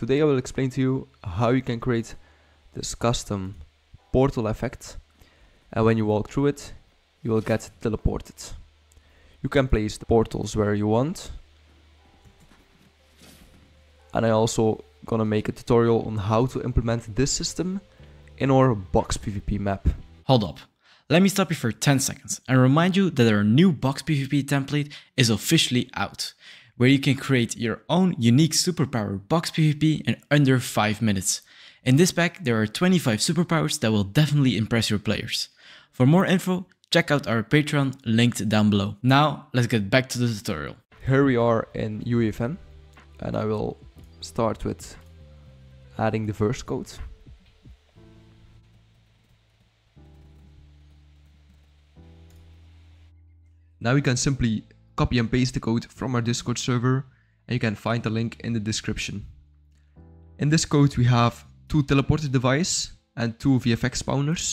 today I will explain to you how you can create this custom portal effect and when you walk through it you will get teleported. You can place the portals where you want and I also gonna make a tutorial on how to implement this system in our box PvP map. Hold up. Let me stop you for 10 seconds and remind you that our new box PvP template is officially out, where you can create your own unique superpower box PvP in under 5 minutes. In this pack, there are 25 superpowers that will definitely impress your players. For more info, check out our Patreon linked down below. Now, let's get back to the tutorial. Here we are in UEFN and I will start with adding the verse code. Now we can simply copy and paste the code from our Discord server and you can find the link in the description. In this code we have two teleporter device and two VFX spawners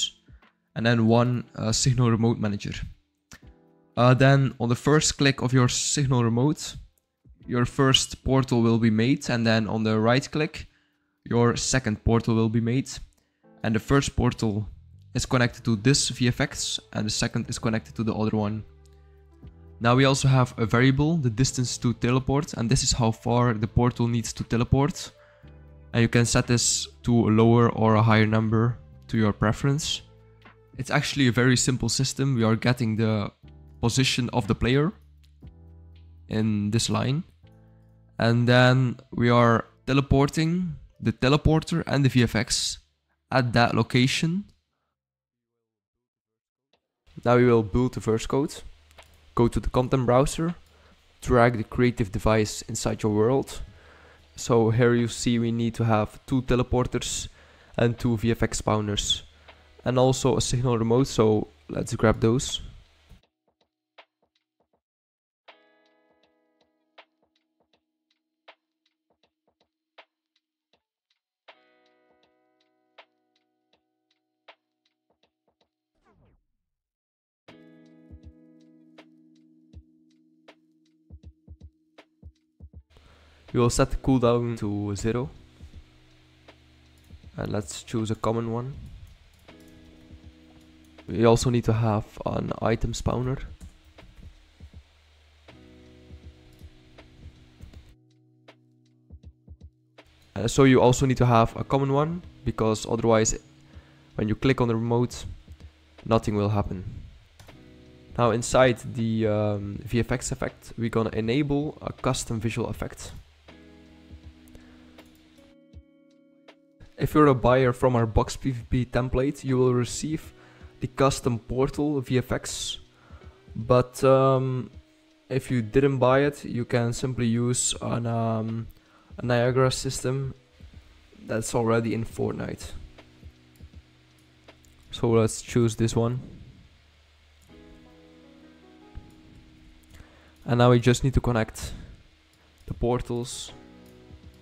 and then one uh, signal remote manager. Uh, then on the first click of your signal remote, your first portal will be made and then on the right click, your second portal will be made. And the first portal is connected to this VFX and the second is connected to the other one. Now we also have a variable, the distance to teleport, and this is how far the portal needs to teleport. And you can set this to a lower or a higher number to your preference. It's actually a very simple system. We are getting the position of the player in this line. And then we are teleporting the teleporter and the VFX at that location. Now we will build the verse code go to the content browser, drag the creative device inside your world. So here you see we need to have two teleporters and two VFX spawners and also a signal remote so let's grab those. We will set the cooldown to 0. And let's choose a common one. We also need to have an item spawner. Uh, so you also need to have a common one because otherwise when you click on the remote nothing will happen. Now inside the um, VFX effect we're gonna enable a custom visual effect. If you're a buyer from our box PvP template, you will receive the custom portal VFX. But um, if you didn't buy it, you can simply use an, um, a Niagara system that's already in Fortnite. So let's choose this one. And now we just need to connect the portals,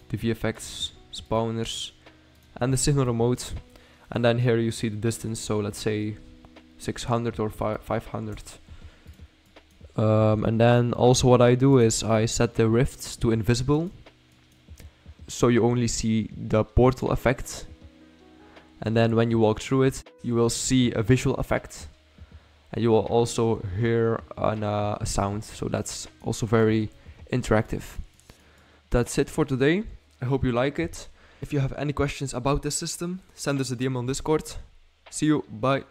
the VFX spawners, and the signal remote and then here you see the distance. So let's say 600 or 500 um, and then also what I do is I set the rifts to invisible. So you only see the portal effect. And then when you walk through it you will see a visual effect. And you will also hear an, uh, a sound. So that's also very interactive. That's it for today. I hope you like it if you have any questions about this system, send us a DM on Discord. See you, bye.